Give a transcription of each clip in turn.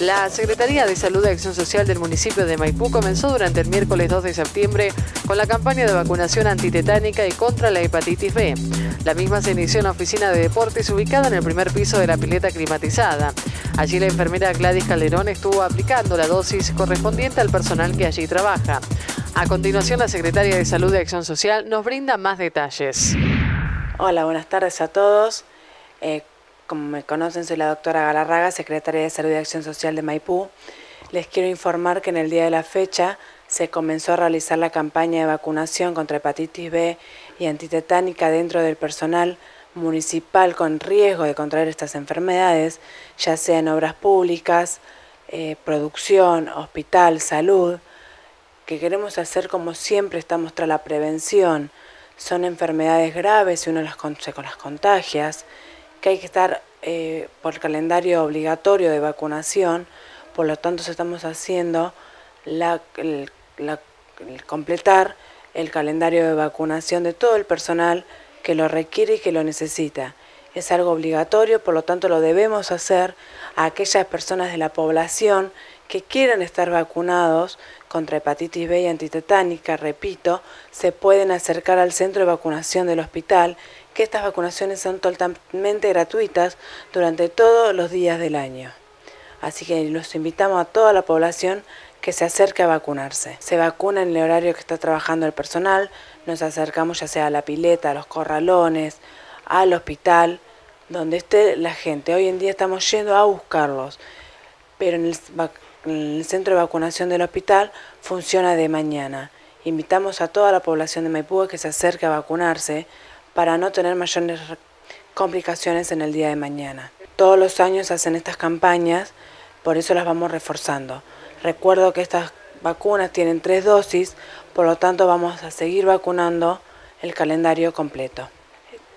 La Secretaría de Salud y Acción Social del municipio de Maipú comenzó durante el miércoles 2 de septiembre con la campaña de vacunación antitetánica y contra la hepatitis B. La misma se inició en la oficina de deportes ubicada en el primer piso de la pileta climatizada. Allí la enfermera Gladys Calderón estuvo aplicando la dosis correspondiente al personal que allí trabaja. A continuación, la secretaria de Salud y Acción Social nos brinda más detalles. Hola, buenas tardes a todos. Eh, como me conocen, soy la doctora Galarraga, secretaria de Salud y Acción Social de Maipú. Les quiero informar que en el día de la fecha se comenzó a realizar la campaña de vacunación contra hepatitis B y antitetánica dentro del personal municipal con riesgo de contraer estas enfermedades, ya sea en obras públicas, eh, producción, hospital, salud, que queremos hacer como siempre estamos tras la prevención. Son enfermedades graves y uno las, se las contagias que hay que estar eh, por calendario obligatorio de vacunación, por lo tanto estamos haciendo la, completar el calendario de vacunación de todo el personal que lo requiere y que lo necesita. Es algo obligatorio, por lo tanto lo debemos hacer a aquellas personas de la población que quieran estar vacunados contra hepatitis B y antitetánica, repito, se pueden acercar al centro de vacunación del hospital que estas vacunaciones son totalmente gratuitas durante todos los días del año. Así que los invitamos a toda la población que se acerque a vacunarse. Se vacuna en el horario que está trabajando el personal, nos acercamos ya sea a la pileta, a los corralones, al hospital, donde esté la gente. Hoy en día estamos yendo a buscarlos, pero en el, el centro de vacunación del hospital funciona de mañana. Invitamos a toda la población de Maipú que se acerque a vacunarse para no tener mayores complicaciones en el día de mañana. Todos los años hacen estas campañas, por eso las vamos reforzando. Recuerdo que estas vacunas tienen tres dosis, por lo tanto vamos a seguir vacunando el calendario completo.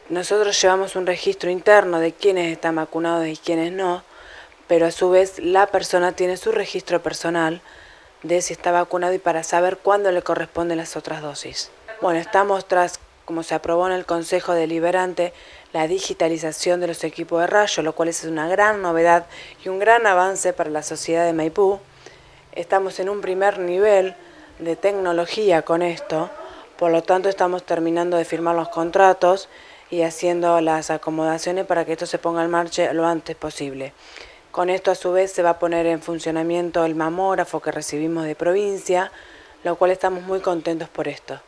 Nosotros llevamos un registro interno de quiénes están vacunados y quiénes no, pero a su vez la persona tiene su registro personal de si está vacunado y para saber cuándo le corresponden las otras dosis. Bueno, estamos tras como se aprobó en el Consejo Deliberante, la digitalización de los equipos de rayo, lo cual es una gran novedad y un gran avance para la sociedad de Maipú. Estamos en un primer nivel de tecnología con esto, por lo tanto estamos terminando de firmar los contratos y haciendo las acomodaciones para que esto se ponga en marcha lo antes posible. Con esto a su vez se va a poner en funcionamiento el mamógrafo que recibimos de provincia, lo cual estamos muy contentos por esto.